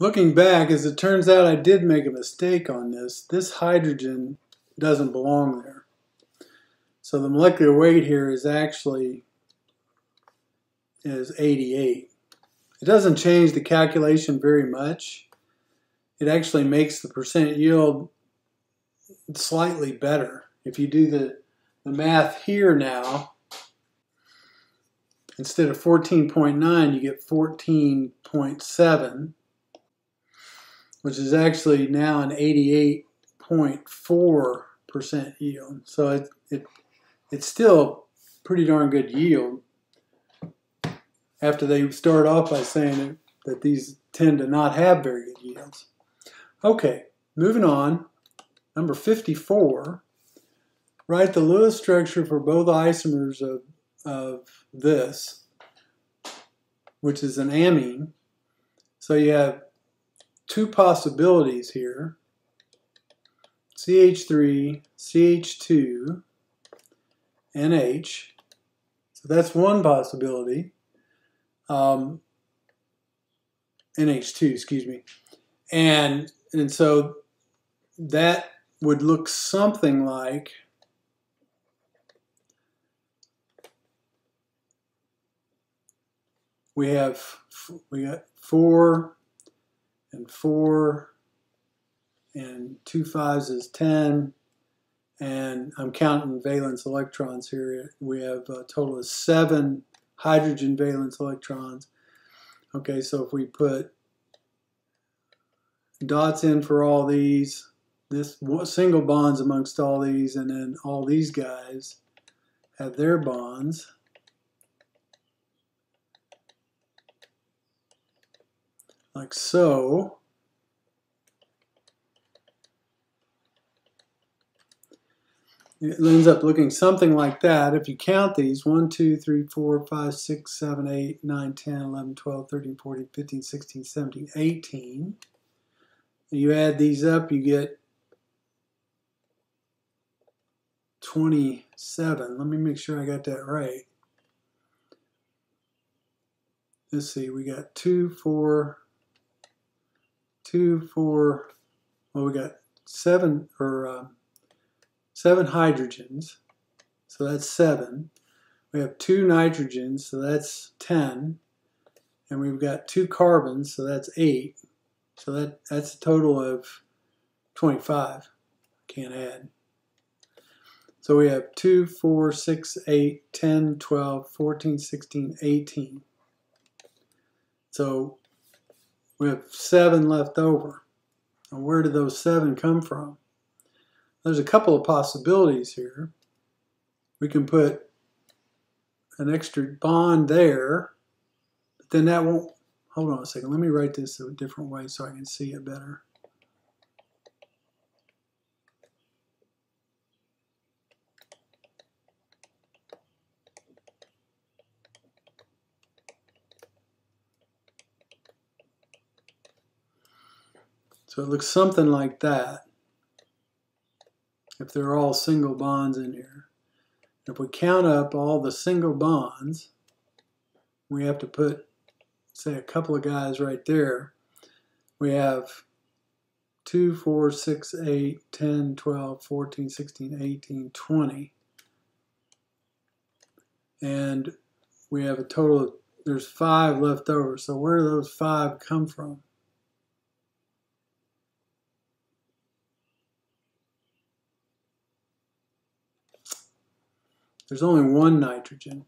Looking back, as it turns out, I did make a mistake on this. This hydrogen doesn't belong there. So the molecular weight here is actually is 88. It doesn't change the calculation very much. It actually makes the percent yield slightly better. If you do the, the math here now, instead of 14.9, you get 14.7, which is actually now an 88.4% yield. So it, it, it's still pretty darn good yield after they start off by saying that these tend to not have very good yields. Okay, moving on. Number 54, write the Lewis structure for both isomers of, of this, which is an amine. So you have two possibilities here. CH3, CH2, NH. So that's one possibility. Um, NH2, excuse me. And, and so that would look something like we have we got four and four and two fives is ten and I'm counting valence electrons here. We have a total of seven hydrogen valence electrons. Okay so if we put dots in for all these this single bonds amongst all these and then all these guys have their bonds like so. It ends up looking something like that. If you count these, 1, 2, 3, 4, 5, 6, 7, 8, 9, 10, 11, 12, 13, 14, 15, 16, 17, 18. You add these up, you get 27. Let me make sure I got that right. Let's see, we got 2, 4, two, four, well, we got seven or uh, seven hydrogens, so that's seven. We have two nitrogens, so that's 10. And we've got two carbons, so that's eight. So that, that's a total of 25. Can't add. So we have 2, 4, 6, 8, 10, 12, 14, 16, 18. So we have seven left over. And where did those seven come from? There's a couple of possibilities here. We can put an extra bond there, but then that won't, hold on a second, let me write this a different way so I can see it better. So it looks something like that if they're all single bonds in here. If we count up all the single bonds, we have to put, say, a couple of guys right there. We have 2, 4, 6, 8, 10, 12, 14, 16, 18, 20. And we have a total of, there's five left over. So where do those five come from? There's only one nitrogen.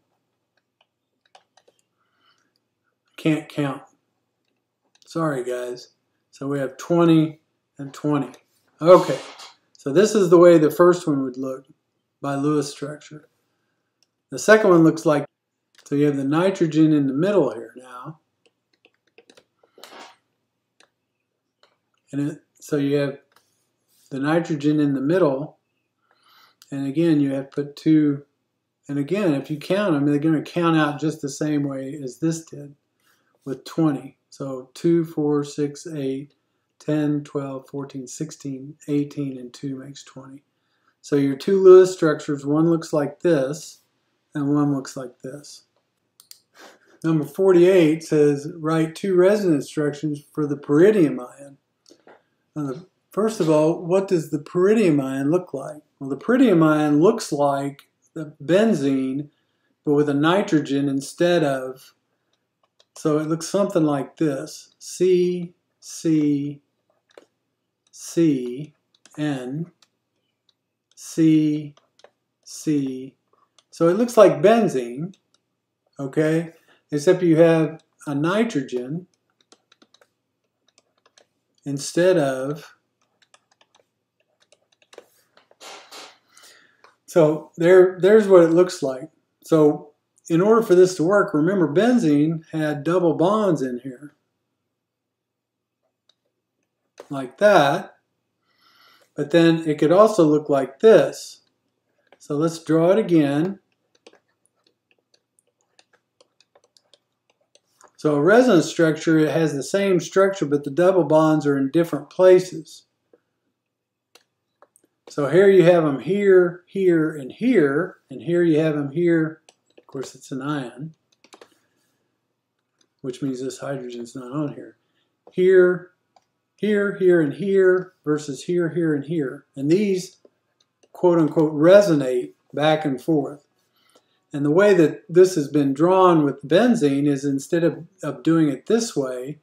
Can't count. Sorry, guys. So we have 20 and 20. Okay, so this is the way the first one would look by Lewis structure. The second one looks like, so you have the nitrogen in the middle here now. And it, so you have the nitrogen in the middle. And again, you have put two and again, if you count them, they're going to count out just the same way as this did with 20. So 2, 4, 6, 8, 10, 12, 14, 16, 18, and 2 makes 20. So your two Lewis structures, one looks like this, and one looks like this. number 48 says write two resonance structures for the pyridium ion. The, first of all, what does the pyridium ion look like? Well, the pyridium ion looks like the benzene, but with a nitrogen instead of, so it looks something like this. C, C, C, N, C, C. So it looks like benzene, okay? Except you have a nitrogen instead of So there, there's what it looks like. So in order for this to work, remember benzene had double bonds in here. Like that. But then it could also look like this. So let's draw it again. So a resonance structure, it has the same structure, but the double bonds are in different places. So here you have them here, here, and here, and here you have them here. Of course, it's an ion, which means this hydrogen's not on here. Here, here, here, and here versus here, here, and here. And these, quote unquote, resonate back and forth. And the way that this has been drawn with benzene is instead of, of doing it this way,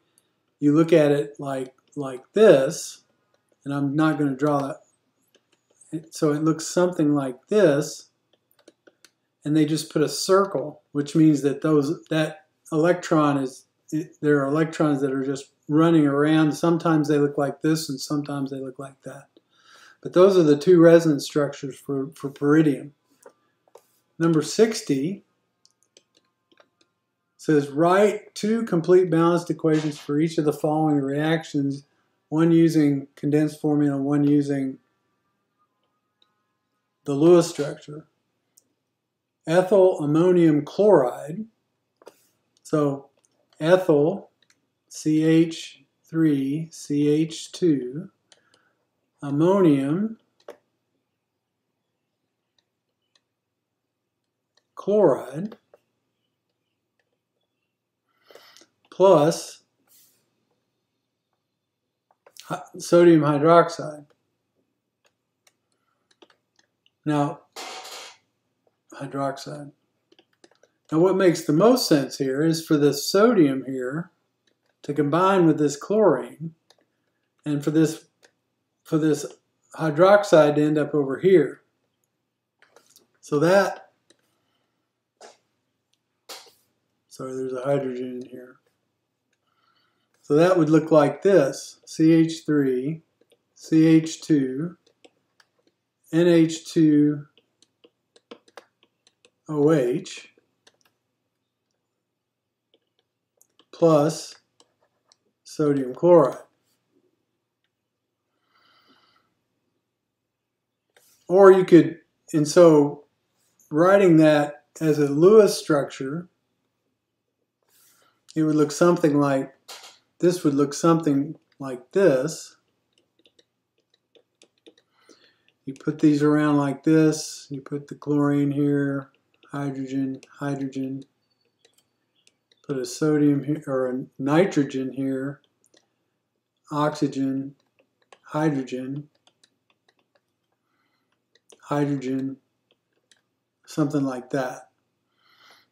you look at it like, like this, and I'm not going to draw that. So it looks something like this, and they just put a circle, which means that those that electron is, there are electrons that are just running around. Sometimes they look like this, and sometimes they look like that. But those are the two resonance structures for, for pyridium. Number 60 says write two complete balanced equations for each of the following reactions, one using condensed formula, one using the Lewis structure. Ethyl ammonium chloride. So ethyl CH3 CH2 ammonium chloride plus sodium hydroxide. Now, hydroxide. Now what makes the most sense here is for this sodium here to combine with this chlorine and for this for this hydroxide to end up over here. So that Sorry, there's a hydrogen in here. So that would look like this, CH3, CH2, NH2, OH, plus sodium chloride. Or you could, and so writing that as a Lewis structure, it would look something like, this would look something like this. You put these around like this, you put the chlorine here, hydrogen, hydrogen, put a sodium here, or a nitrogen here, oxygen, hydrogen, hydrogen, something like that.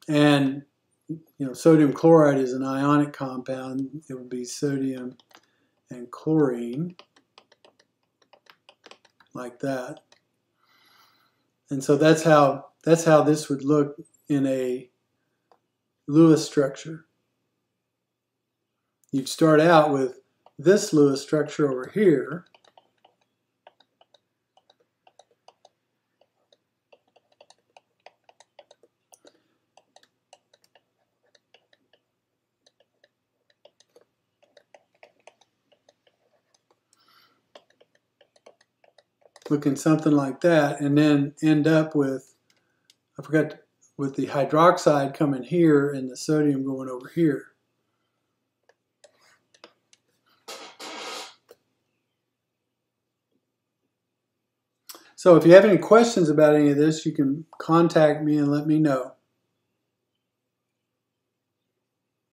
And you know, sodium chloride is an ionic compound. It would be sodium and chlorine, like that. And so that's how that's how this would look in a Lewis structure. You'd start out with this Lewis structure over here, looking something like that, and then end up with, I forgot, with the hydroxide coming here and the sodium going over here. So if you have any questions about any of this, you can contact me and let me know.